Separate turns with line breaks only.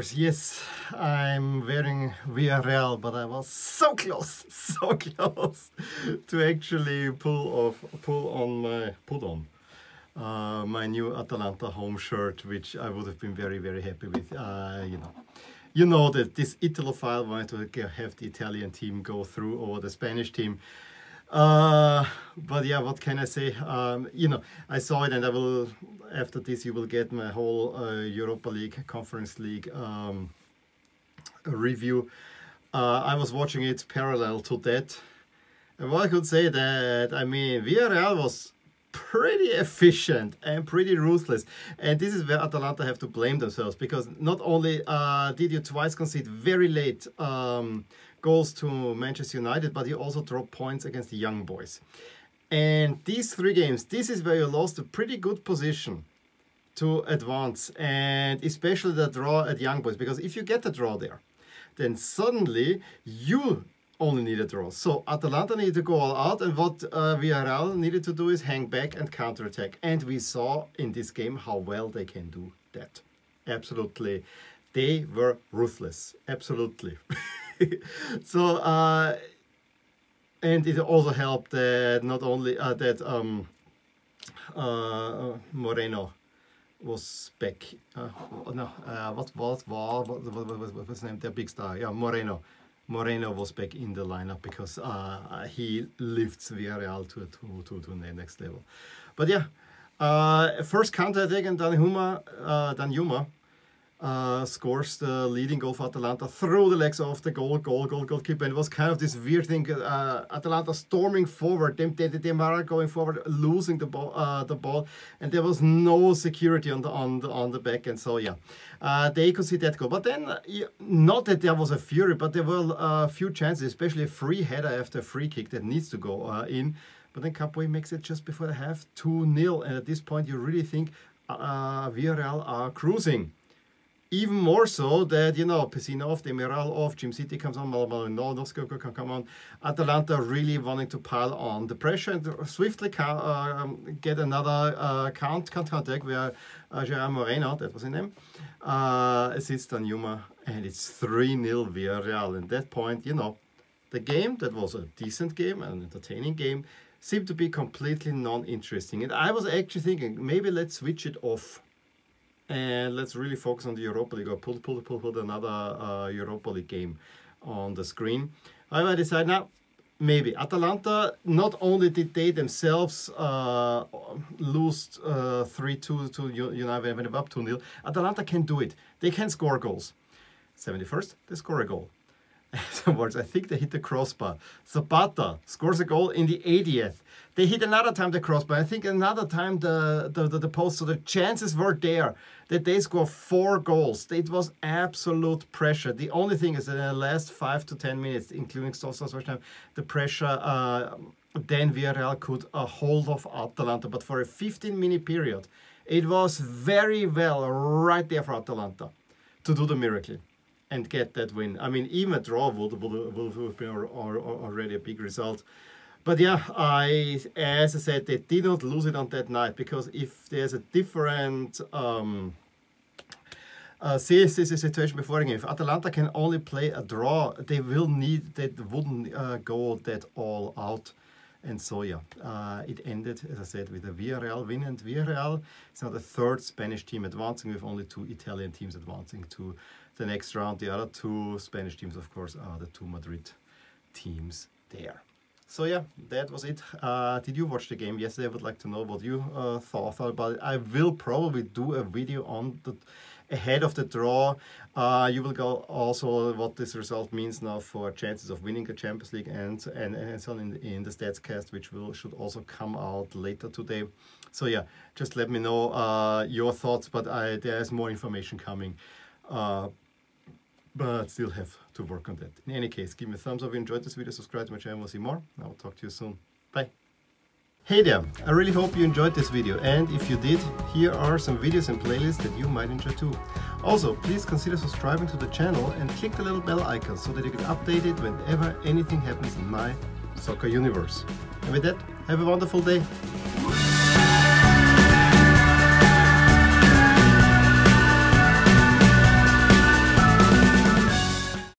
yes, I'm wearing Villarreal, but I was so close, so close to actually pull off, pull on my, put on uh, my new Atalanta home shirt, which I would have been very, very happy with. Uh, you know, you know that this Italophile wanted to have the Italian team go through over the Spanish team. Uh, but yeah, what can I say? Um, you know, I saw it, and I will. After this, you will get my whole uh, Europa League, Conference League um, review. Uh, I was watching it parallel to that, and what I could say that I mean, Villarreal was pretty efficient and pretty ruthless. And this is where Atalanta have to blame themselves because not only uh, did you twice concede very late um, goals to Manchester United, but you also drop points against the young boys. And these three games, this is where you lost a pretty good position to advance, and especially the draw at Young Boys, because if you get the draw there, then suddenly you only need a draw. So Atalanta needed to go all out, and what uh, needed to do is hang back and counterattack. And we saw in this game how well they can do that. Absolutely. They were ruthless. Absolutely. so, uh, and it also helped that not only uh, that um, uh, Moreno was back. Uh, no, uh, what was what, what, what, what, what was his name? The big star. Yeah, Moreno. Moreno was back in the lineup because uh, he lifts Villarreal to, to, to, to the next level. But yeah, uh, first counter attack and Danjuma, uh, Danjuma uh, scores the leading goal for Atalanta through the legs of the goal, goal, goal, goalkeeper. And it was kind of this weird thing. Uh, Atalanta storming forward, they going forward, losing the ball, uh, the ball, and there was no security on the on the on the back. And so yeah, uh, they could see that goal. But then, not that there was a fury, but there were a few chances, especially a free header after a free kick that needs to go uh, in. But then Capoue makes it just before the half 2 0. And at this point, you really think uh, Villarreal are cruising even more so that, you know, Pessina off, Demiral off, Jim City comes on, Malinowski can come on. Atalanta really wanting to pile on the pressure and swiftly uh, get another uh, count, count attack where uh, Gerard Moreno, that was his name, uh, assists Danjuma, and it's 3-0 Villarreal. At that point, you know, the game, that was a decent game, an entertaining game, seemed to be completely non-interesting. And I was actually thinking, maybe let's switch it off and let's really focus on the Europa League or put, put, put, put another uh, Europa League game on the screen. However, I decided now, maybe. Atalanta, not only did they themselves uh, lose 3-2 uh, to United were up 2-0, Atalanta can do it. They can score goals. 71st, they score a goal. Afterwards, I think they hit the crossbar. Zapata scores a goal in the 80th. They hit another time the crossbar. I think another time the, the, the, the post. So the chances were there that they score four goals. It was absolute pressure. The only thing is that in the last five to 10 minutes, including Stosas time, the pressure, uh, then Villarreal could uh, hold off Atalanta. But for a 15 minute period, it was very well right there for Atalanta to do the miracle and get that win. I mean, even a draw would, would, would have been already a big result. But yeah, I, as I said, they did not lose it on that night because if there's a different um, uh, situation before the game, if Atalanta can only play a draw, they will need, they wouldn't uh, go that all out. And so, yeah, uh, it ended, as I said, with a Villarreal win. And Villarreal is now the third Spanish team advancing, with only two Italian teams advancing to the next round. The other two Spanish teams, of course, are the two Madrid teams there. So yeah, that was it. Uh, did you watch the game yesterday? I would like to know what you uh, thought about it. I will probably do a video on the ahead of the draw. Uh, you will go also what this result means now for chances of winning the Champions League and and, and so on in, in the StatsCast, which will should also come out later today. So yeah, just let me know uh, your thoughts. But I, there is more information coming. Uh, but still have to work on that. In any case, give me a thumbs up if you enjoyed this video, subscribe to my channel, we'll see more. I will talk to you soon. Bye. Hey there, I really hope you enjoyed this video and if you did, here are some videos and playlists that you might enjoy too. Also, please consider subscribing to the channel and click the little bell icon so that you get updated whenever anything happens in my soccer universe. And with that, have a wonderful day.